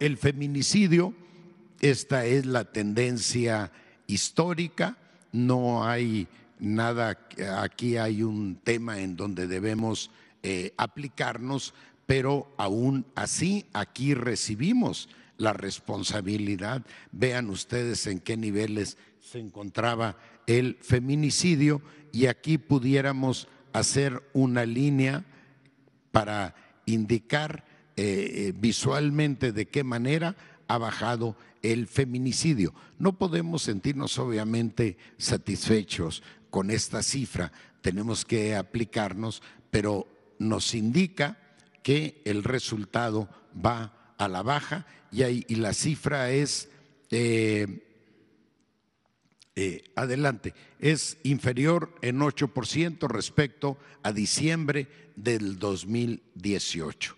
el feminicidio, esta es la tendencia histórica, no hay nada, aquí hay un tema en donde debemos eh, aplicarnos, pero aún así aquí recibimos la responsabilidad. Vean ustedes en qué niveles se encontraba el feminicidio y aquí pudiéramos hacer una línea para indicar eh, visualmente de qué manera ha bajado el feminicidio. No podemos sentirnos obviamente satisfechos con esta cifra, tenemos que aplicarnos, pero nos indica que el resultado va a la baja y, la cifra es, eh, eh, adelante, es inferior en 8% respecto a diciembre del 2018.